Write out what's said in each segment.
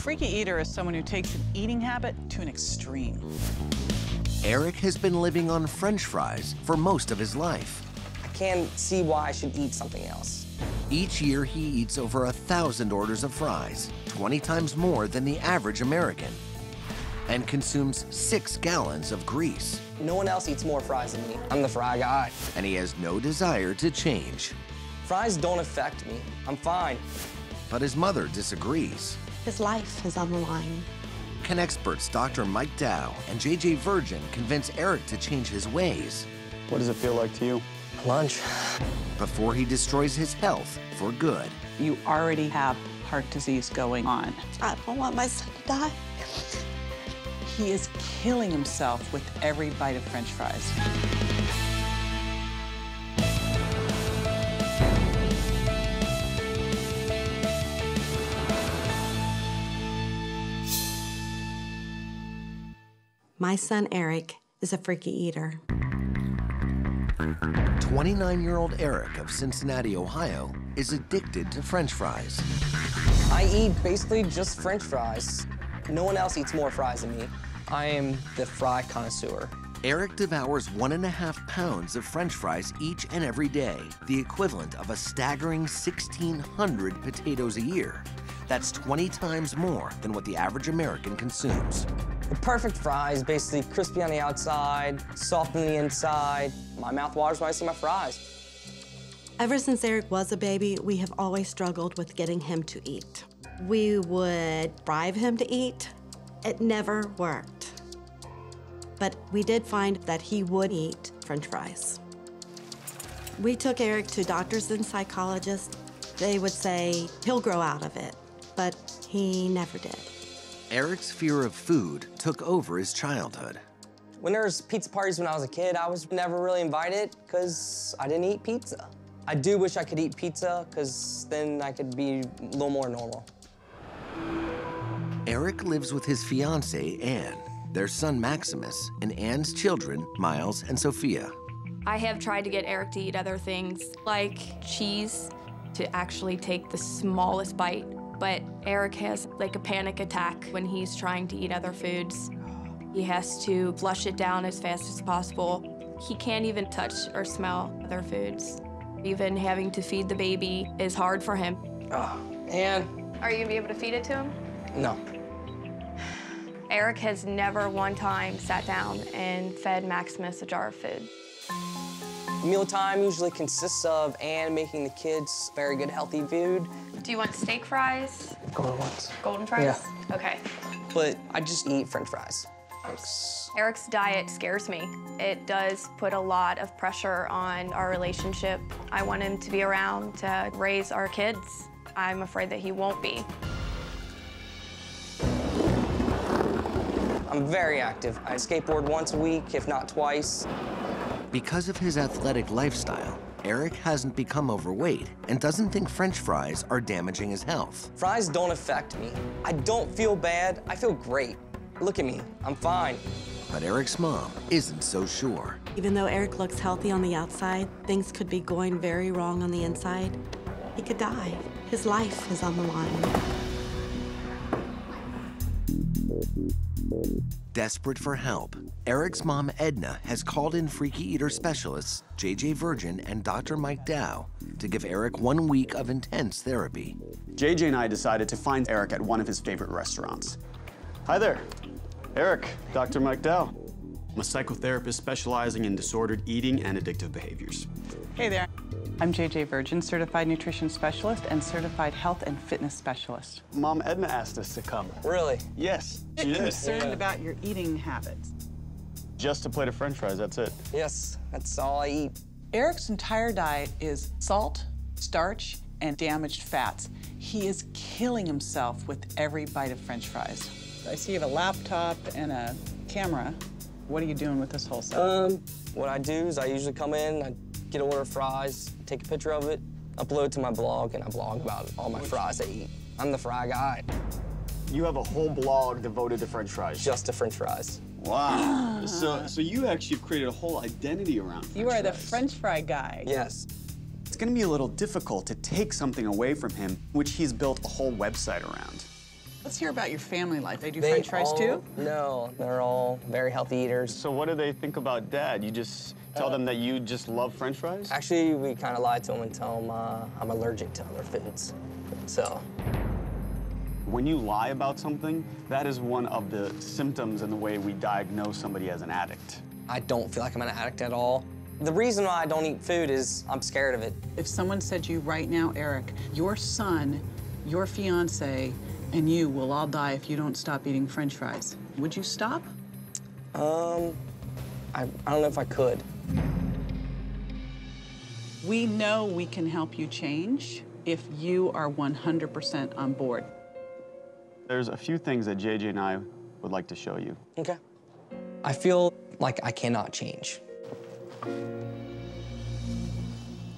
freaky eater is someone who takes an eating habit to an extreme. Eric has been living on french fries for most of his life. I can't see why I should eat something else. Each year, he eats over a thousand orders of fries, 20 times more than the average American, and consumes six gallons of grease. No one else eats more fries than me. I'm the fry guy. And he has no desire to change. Fries don't affect me. I'm fine. But his mother disagrees. His life is on the line. Can experts Dr. Mike Dow and JJ Virgin convince Eric to change his ways? What does it feel like to you? Lunch. Before he destroys his health for good. You already have heart disease going on. I don't want my son to die. He is killing himself with every bite of french fries. My son Eric is a freaky eater. 29 year old Eric of Cincinnati, Ohio, is addicted to french fries. I eat basically just french fries. No one else eats more fries than me. I am the fry connoisseur. Eric devours one and a half pounds of french fries each and every day, the equivalent of a staggering 1,600 potatoes a year. That's 20 times more than what the average American consumes. The perfect fries, basically crispy on the outside, soft on the inside. My mouth waters when I see my fries. Ever since Eric was a baby, we have always struggled with getting him to eat. We would bribe him to eat. It never worked. But we did find that he would eat french fries. We took Eric to doctors and psychologists. They would say he'll grow out of it, but he never did. Eric's fear of food took over his childhood. When there was pizza parties when I was a kid, I was never really invited because I didn't eat pizza. I do wish I could eat pizza because then I could be a little more normal. Eric lives with his fiancee, Anne, their son Maximus, and Anne's children, Miles and Sophia. I have tried to get Eric to eat other things like cheese, to actually take the smallest bite, but Eric has like a panic attack when he's trying to eat other foods. He has to flush it down as fast as possible. He can't even touch or smell other foods. Even having to feed the baby is hard for him. Oh, Anne. Are you gonna be able to feed it to him? No. Eric has never one time sat down and fed Maximus a jar of food. Mealtime usually consists of Anne making the kids very good, healthy food. Do you want steak fries? Golden ones. Golden fries? Yeah. Okay. But I just eat french fries. Eric's diet scares me. It does put a lot of pressure on our relationship. I want him to be around to raise our kids. I'm afraid that he won't be. I'm very active. I skateboard once a week, if not twice. Because of his athletic lifestyle, Eric hasn't become overweight and doesn't think french fries are damaging his health. Fries don't affect me. I don't feel bad. I feel great. Look at me. I'm fine. But Eric's mom isn't so sure. Even though Eric looks healthy on the outside, things could be going very wrong on the inside. He could die. His life is on the line. Desperate for help, Eric's mom, Edna, has called in freaky eater specialists JJ Virgin and Dr. Mike Dow to give Eric one week of intense therapy. JJ and I decided to find Eric at one of his favorite restaurants. Hi there. Eric, Dr. Mike Dow. I'm a psychotherapist specializing in disordered eating and addictive behaviors. Hey there. I'm JJ Virgin, certified nutrition specialist and certified health and fitness specialist. Mom Edna asked us to come. Really? Yes, she did. Concerned about your eating habits. Just a plate of french fries, that's it. Yes, that's all I eat. Eric's entire diet is salt, starch, and damaged fats. He is killing himself with every bite of french fries. I see you have a laptop and a camera. What are you doing with this whole stuff? Um, what I do is I usually come in, I get an order of fries, take a picture of it, upload it to my blog, and I blog about all my fries I eat. I'm the fry guy, You have a whole blog devoted to french fries. just to french fries. Wow. so, so you actually have created a whole identity around french you are the french fry guy. Yes. It's gonna be a little difficult to take something away from him, which he's built a whole website around. Let's hear about your family life. They do They french fries all- too? No, they're all very healthy eaters. So what do they think about dad? You just tell them that you just love french fries? Actually, we kind of lied to them and tell them uh, I'm allergic to other foods. So, When you lie about something, that is one of the symptoms in the way we diagnose somebody as an addict. I don't feel like I'm an addict at all. The reason why I don't eat food is I'm scared of it. If someone said to you right now, Eric, your son, your fiance, and you will all die if you don't stop eating french fries, would you stop? Um, I, I don't know if I could. We know we can help you change if you are 100% on board. There's a few things that JJ and I would like to show you. Okay. I feel like I cannot change.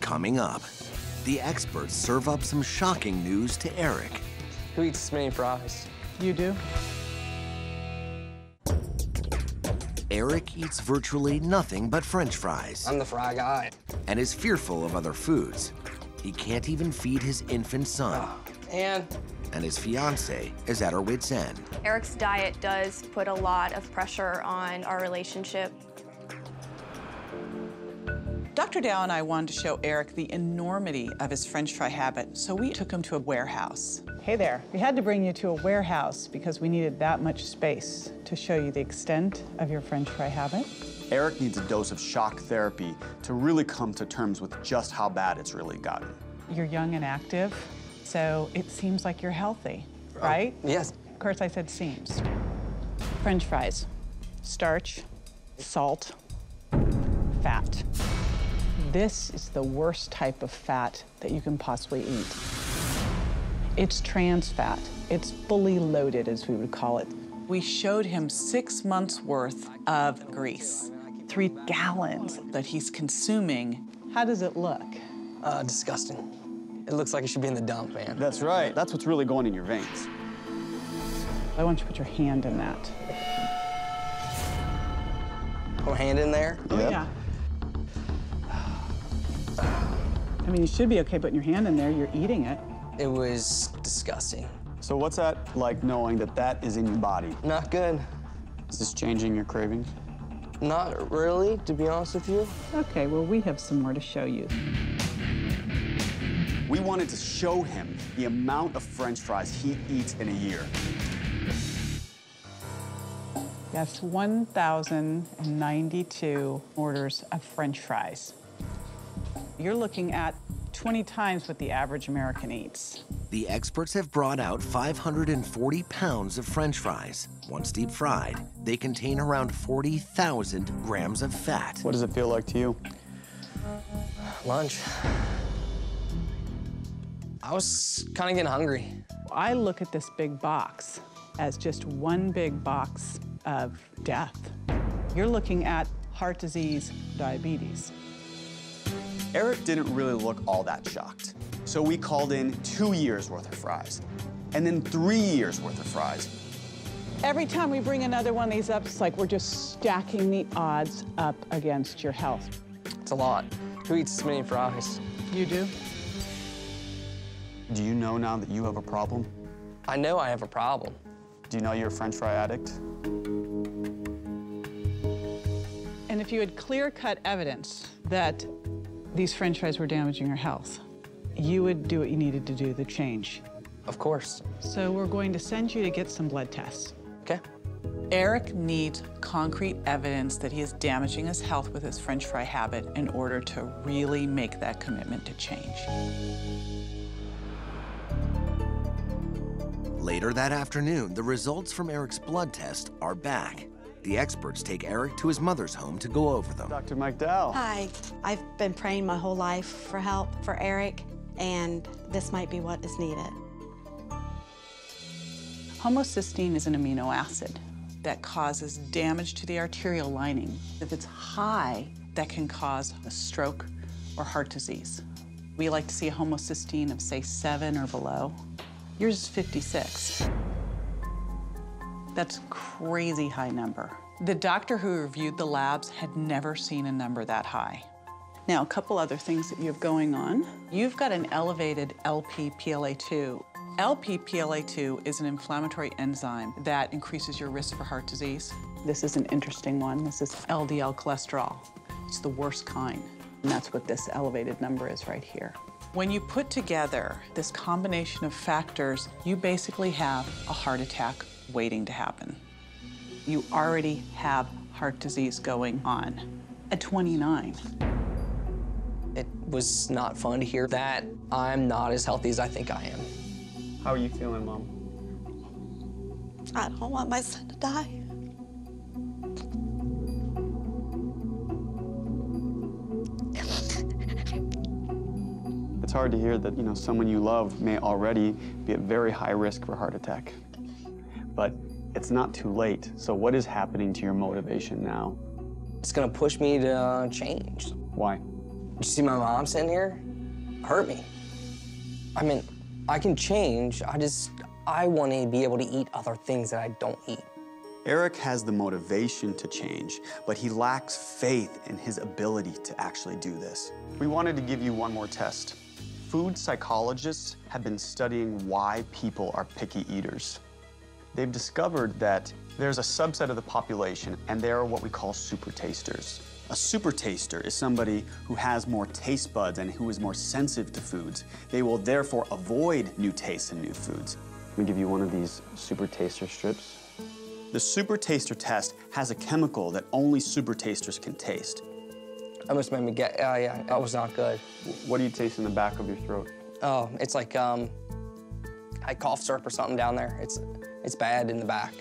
Coming up, the experts serve up some shocking news to Eric. Who eats this many fries? You do? Eric eats virtually nothing but french fries I'm the fry guy. and is fearful of other foods. He can't even feed his infant son, uh, And and his fiance is at her wits' end. Eric's diet does put a lot of pressure on our relationship. Dr. Dow and I wanted to show Eric the enormity of his french fry habit, so we took him to a warehouse. Hey there, we had to bring you to a warehouse because we needed that much space to show you the extent of your french fry habit. Eric needs a dose of shock therapy to really come to terms with just how bad it's really gotten. You're young and active, so it seems like you're healthy, oh, right? yes, Of course, I said seems. French fries, starch, salt, fat. This is the worst type of fat that you can possibly eat. It's trans fat. It's fully loaded, as we would call it. We showed him six months worth of grease, three gallons that he's consuming. How does it look? uh, disgusting. It looks like it should be in the dump, man. That's right. That's what's really going in your veins. I want you to put your hand in that. Put my hand in there. Oh, Yep. yeah. I mean, you should be okay putting your hand in there. You're eating it. It was disgusting. So what's that like knowing that that is in your body? Not good. Is this changing your cravings? Not really, to be honest with you. Okay, well, we have some more to show you. We wanted to show him the amount of french fries he eats in a year. That's 1,092 orders of french fries. You're looking at 20 times what the average American eats. The experts have brought out 540 pounds of french fries. Once deep fried, they contain around 40,000 grams of fat. What does it feel like to you? Lunch. I was kind of getting hungry. I look at this big box as just one big box of death. You're looking at heart disease, diabetes. Eric didn't really look all that shocked. So we called in two years worth of fries, and then three years worth of fries. Every time we bring another one of these up, it's like we're just stacking the odds up against your health. It's a lot. Who eats this many fries? You do? Do you know now that you have a problem? I know I have a problem. Do you know you're a french fry addict? And if you had clear cut evidence that these french fries were damaging your health, you would do what you needed to do to change. Of course. So we're going to send you to get some blood tests. Okay. Eric needs concrete evidence that he is damaging his health with his french fry habit in order to really make that commitment to change. Later that afternoon, the results from Eric's blood test are back. The experts take Eric to his mother's home to go over them. Dr. Mike Dow. Hi. I've been praying my whole life for help for Eric, and this might be what is needed. Homocysteine is an amino acid that causes damage to the arterial lining. If it's high, that can cause a stroke or heart disease. We like to see a homocysteine of, say, seven or below. Yours is 56. That's crazy high number. The doctor who reviewed the labs had never seen a number that high. Now, a couple other things that you have going on. You've got an elevated LP PLA2. LPPLA2 is an inflammatory enzyme that increases your risk for heart disease. This is an interesting one. This is LDL cholesterol. It's the worst kind, and that's what this elevated number is right here. When you put together this combination of factors, you basically have a heart attack waiting to happen. You already have heart disease going on at 29. It was not fun to hear that I'm not as healthy as I think I am. How are you feeling, Mom? I don't want my son to die. It's hard to hear that, you know, someone you love may already be at very high risk for heart attack. But it's not too late. So what is happening to your motivation now? It's gonna push me to uh, change. Why? Did you see my mom sitting here? Hurt me. I mean, I can change. I just, I want to be able to eat other things that I don't eat. Eric has the motivation to change, but he lacks faith in his ability to actually do this. We wanted to give you one more test. Food psychologists have been studying why people are picky eaters. They've discovered that there's a subset of the population, and they are what we call super tasters. A super taster is somebody who has more taste buds and who is more sensitive to foods. They will therefore avoid new tastes and new foods. Let me give you one of these super taster strips. The super taster test has a chemical that only super tasters can taste. Almost made me get, uh, yeah, that was not good. What do you taste in the back of your throat? Oh, it's like, um, like cough syrup or something down there. It's, it's bad in the back.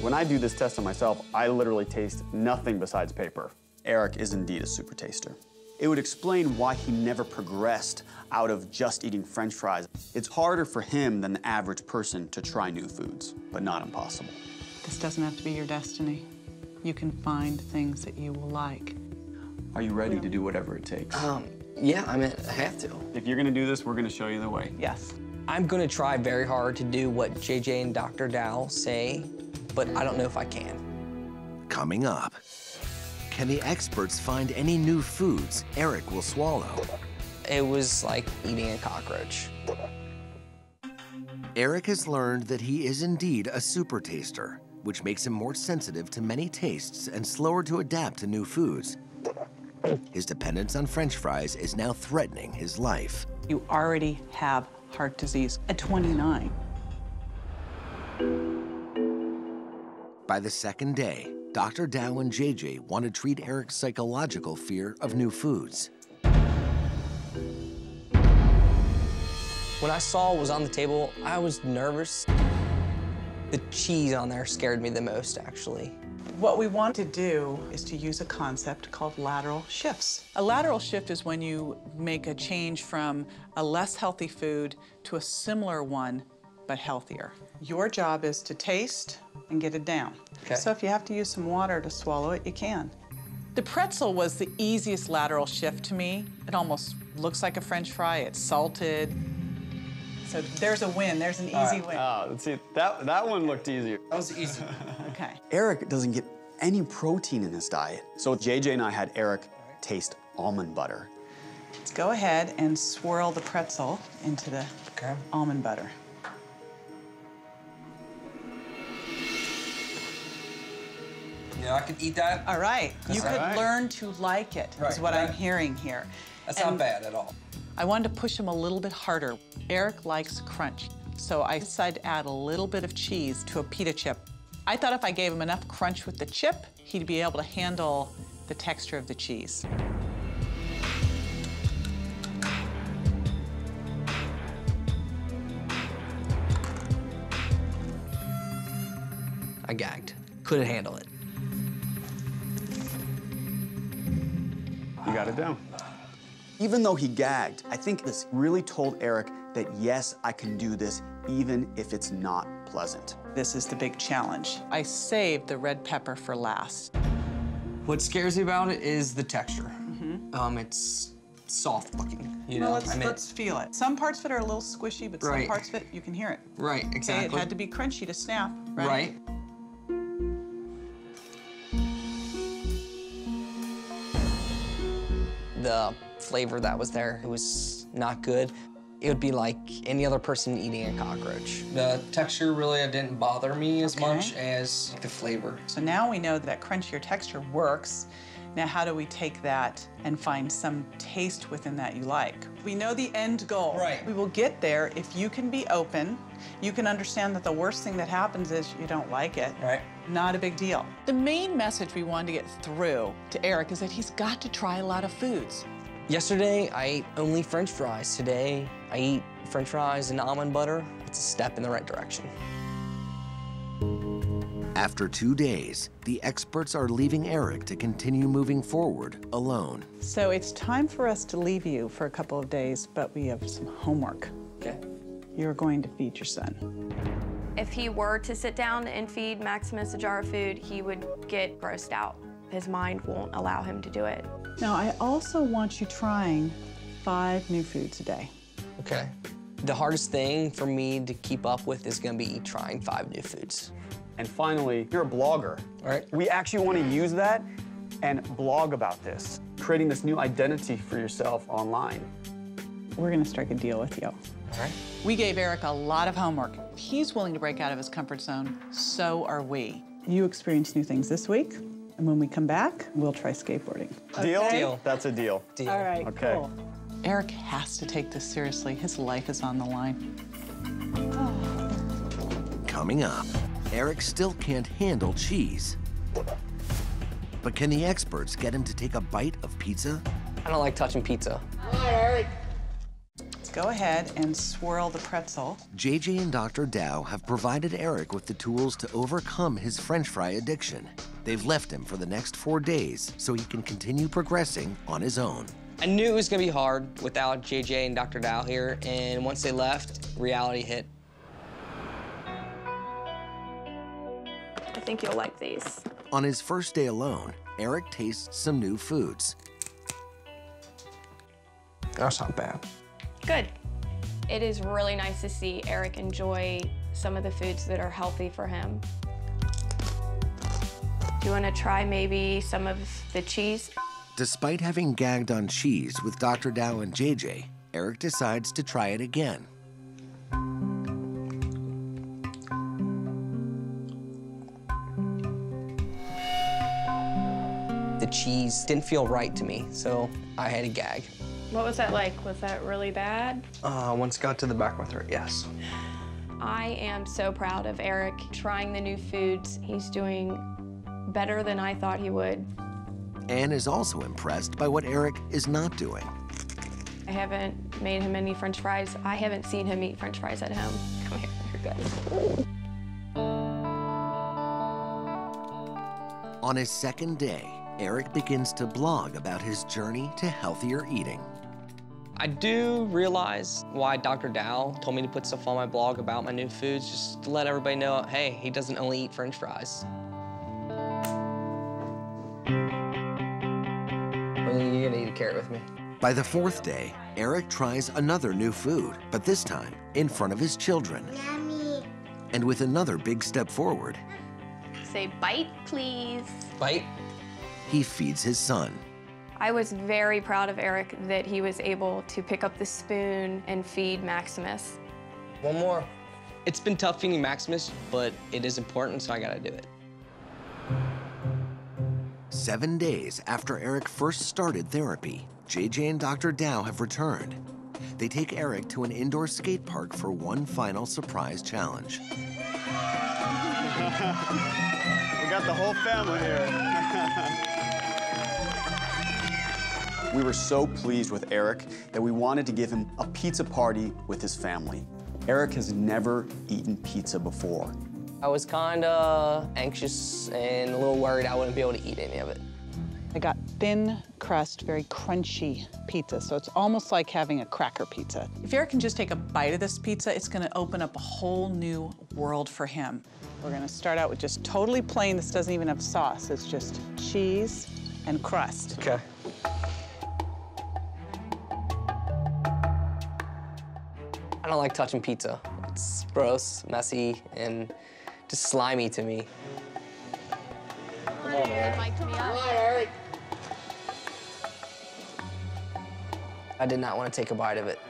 When I do this test on myself, I literally taste nothing besides paper. Eric is indeed a super taster. It would explain why he never progressed out of just eating french fries. It's harder for him than the average person to try new foods, but not impossible. This doesn't have to be your destiny. You can find things that you will like. Are you ready to do whatever it takes? Um, yeah, I mean, I have to. If you're gonna do this, we're gonna show you the way. Yes. I'm gonna try very hard to do what JJ and Dr. Dow say, but I don't know if I can. Coming up, can the experts find any new foods Eric will swallow? It was like eating a cockroach. Eric has learned that he is indeed a super taster, which makes him more sensitive to many tastes and slower to adapt to new foods. His dependence on french fries is now threatening his life. You already have heart disease at 29. By the second day, Dr. Dow and JJ want to treat Eric's psychological fear of new foods. When I saw what was on the table, I was nervous. The cheese on there scared me the most, actually. What we want to do is to use a concept called lateral shifts. A lateral shift is when you make a change from a less healthy food to a similar one, but healthier. Your job is to taste and get it down. Okay. So if you have to use some water to swallow it, you can. The pretzel was the easiest lateral shift to me. It almost looks like a french fry, it's salted. So there's a win, there's an easy win. Oh, let's see, that, that one looked easier. That was easy. Okay. Eric doesn't get any protein in his diet. So JJ and I had Eric taste almond butter. Let's go ahead and swirl the pretzel into the Okay. almond butter. Yeah, I could eat that. All right, you All could right. learn to like it, is Right, what I'm hearing here. That's And not bad at all. I wanted to push him a little bit harder. Eric likes crunch, so I decided to add a little bit of cheese to a pita chip. I thought if I gave him enough crunch with the chip, he'd be able to handle the texture of the cheese. I gagged. Couldn't handle it. You got it down. Even though he gagged, I think this really told Eric that yes, I can do this even if it's not pleasant. This is the big challenge. I saved the red pepper for last. What scares me about it is the texture. Mm -hmm. Um, it's soft looking. You know, let's, I mean, let's feel it. Some parts of it are a little squishy, but some parts of it, you can hear it. right, Okay, exactly. it had to be crunchy to snap, right? right. The flavor that was there, it was not good. It would be like any other person eating a cockroach. The texture really didn't bother me as Okay. much as the flavor. So now we know that crunchier texture works. Now how do we take that and find some taste within that you like? We know the end goal. Right. We will get there if you can be open. You can understand that the worst thing that happens is you don't like it. Right. Not a big deal. The main message we wanted to get through to Eric is that he's got to try a lot of foods. Yesterday, I ate only french fries. Today, I eat french fries and almond butter. It's a step in the right direction. After two days, the experts are leaving Eric to continue moving forward alone. So it's time for us to leave you for a couple of days, but we have some homework. Okay. You're going to feed your son. If he were to sit down and feed Maximus a jar of food, he would get grossed out. His mind won't allow him to do it. Now, I also want you trying five new foods a day. Okay. The hardest thing for me to keep up with is gonna be trying five new foods. And finally, you're a blogger. All right. We actually want to use that and blog about this, creating this new identity for yourself online. We're going to strike a deal with you. All right. We gave Eric a lot of homework. He's willing to break out of his comfort zone. So are we. You experience new things this week, and when we come back, we'll try skateboarding. Deal? Deal. That's a deal. Deal. All right, Okay. cool. Eric has to take this seriously. His life is on the line. Coming up, Eric still can't handle cheese. But can the experts get him to take a bite of pizza? I don't like touching pizza. Hi, Eric. Go ahead and swirl the pretzel. JJ and Dr. Dow have provided Eric with the tools to overcome his french fry addiction. They've left him for the next four days so he can continue progressing on his own. I knew it was gonna be hard without JJ and Dr. Dow here, and once they left, reality hit. I think you'll like these. On his first day alone, Eric tastes some new foods. That's not bad. Good. It is really nice to see Eric enjoy some of the foods that are healthy for him. Do you want to try maybe some of the cheese? Despite having gagged on cheese with Dr. Dow and JJ, Eric decides to try it again. The cheese didn't feel right to me, so I had a gag. What was that like? Was that really bad? Uh, once got to the back of my throat, yes. I am so proud of Eric trying the new foods. He's doing better than I thought he would. Anne is also impressed by what Eric is not doing. I haven't made him any french fries. I haven't seen him eat french fries at home. Come here, you're good. On his second day, Eric begins to blog about his journey to healthier eating. I do realize why Dr. Dow told me to put stuff on my blog about my new foods, just to let everybody know, hey, he doesn't only eat french fries. With me. By the fourth day, Eric tries another new food, but this time in front of his children. And with another big step forward, Say bite, please. Bite. he feeds his son. I was very proud of Eric that he was able to pick up the spoon and feed Maximus. One more. It's been tough feeding Maximus, but it is important, so I gotta do it. Seven days after Eric first started therapy, JJ and Dr. Dow have returned. They take Eric to an indoor skate park for one final surprise challenge. We got the whole family here. we were so pleased with Eric that we wanted to give him a pizza party with his family. Eric has never eaten pizza before. I was kinda anxious and a little worried I wouldn't be able to eat any of it. I got thin crust, very crunchy pizza, so it's almost like having a cracker pizza. If Eric can just take a bite of this pizza, it's gonna open up a whole new world for him. We're gonna start out with just totally plain, this doesn't even have sauce, it's just cheese and crust. Okay. I don't like touching pizza. It's gross, messy, and just slimy to me. I did not want to take a bite of it.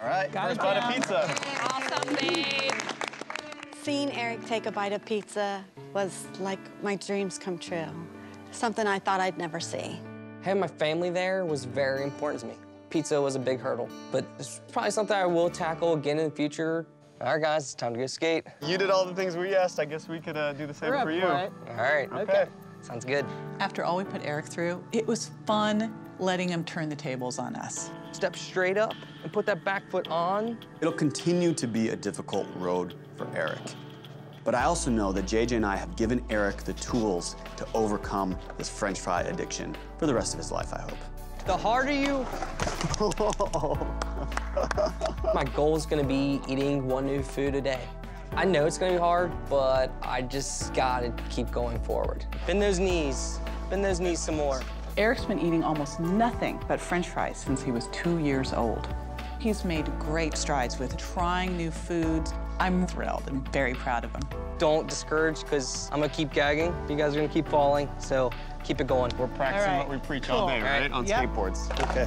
All right, Got first bite of pizza. Awesome, babe. Seeing Eric take a bite of pizza was like my dreams come true. Something I thought I'd never see. Having my family there was very important to me. Pizza was a big hurdle, but it's probably something I will tackle again in the future all right, guys, it's time to go skate. You did all the things we asked. I guess we could uh, do the same We're up for you. for it. All right. Okay. Sounds good. After all we put Eric through, it was fun letting him turn the tables on us. Step straight up and put that back foot on. It'll continue to be a difficult road for Eric. But I also know that JJ and I have given Eric the tools to overcome this french fry addiction for the rest of his life, I hope. The harder you... My goal is gonna be eating one new food a day. I know it's gonna be hard, but I just gotta keep going forward. Bend those knees. Bend those knees some more. Eric's been eating almost nothing but french fries since he was two years old. He's made great strides with trying new foods. I'm thrilled and very proud of him. Don't discourage, because I'm gonna keep gagging. You guys are gonna keep falling, so keep it going. We're practicing All right. what we preach Cool. all day, All right. right? On Yep. skateboards. Okay.